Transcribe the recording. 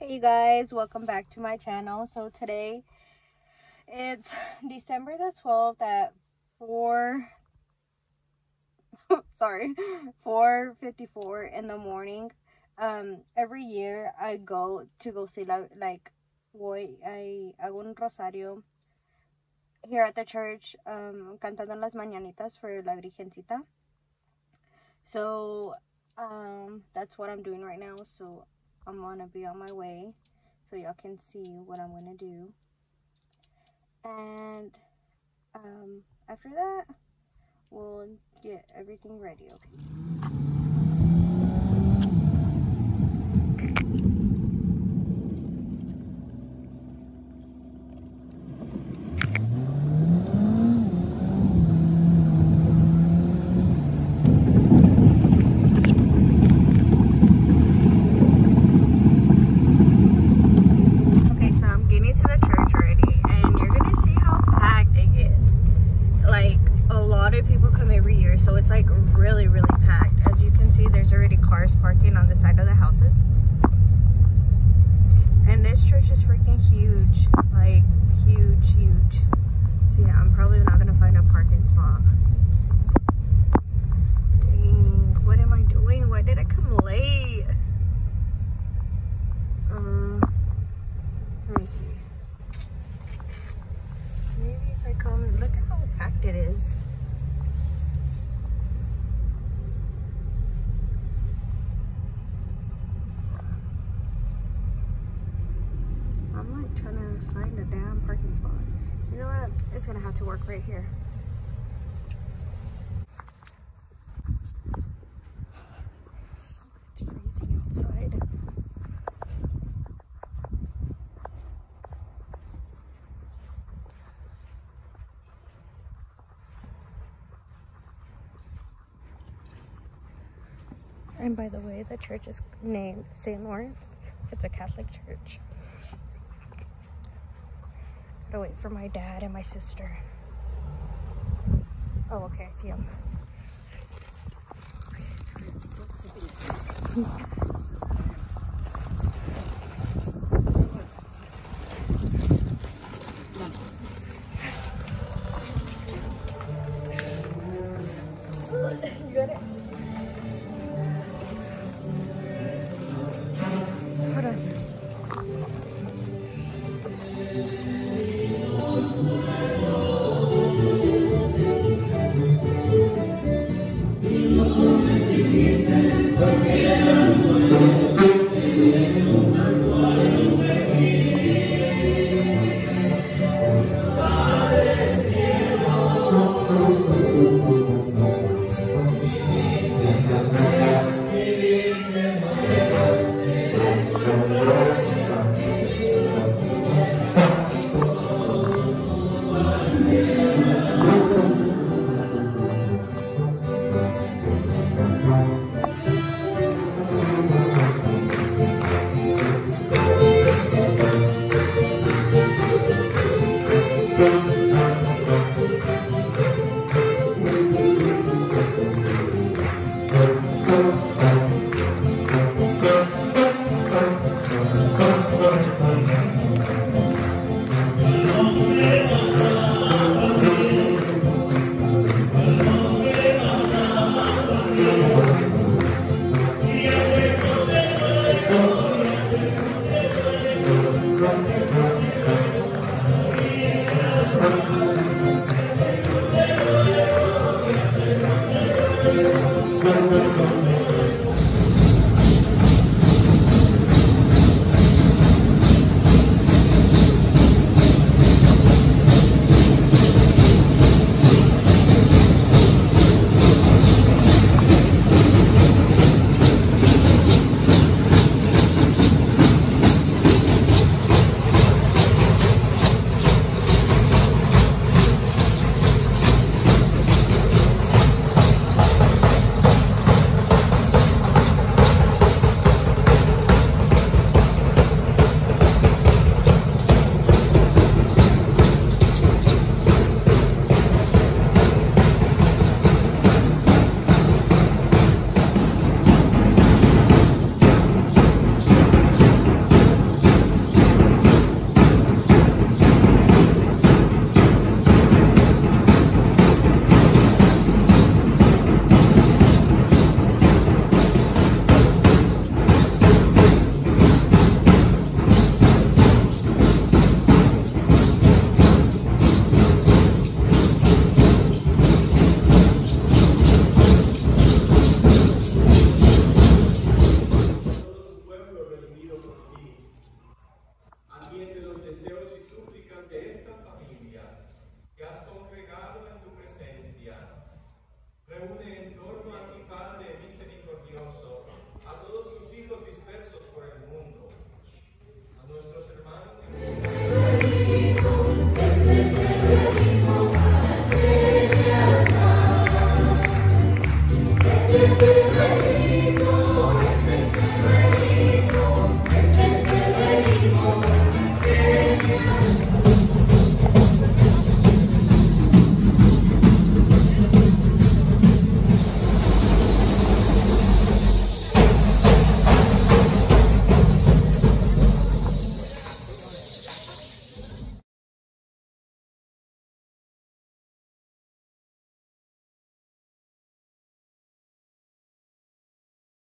Hey guys, welcome back to my channel. So today it's December the 12th at 4 sorry, 4:54 in the morning. Um every year I go to go see like voy I hago un rosario here at the church um cantando las mañanitas for la Virgencita. So um that's what I'm doing right now. So I'm gonna be on my way so y'all can see what I'm gonna do. And um, after that, we'll get everything ready, okay? cars parking on the side of the houses. And this church is freaking huge. Like, huge, huge. So yeah, I'm probably not gonna find a parking spot. Dang, what am I doing? Why did I come late? Um, let me see. Maybe if I come, look at how packed it is. It's gonna have to work right here. It's freezing outside. And by the way, the church is named St. Lawrence. It's a Catholic church. Gotta wait for my dad and my sister. Oh, okay, I see him. you got it?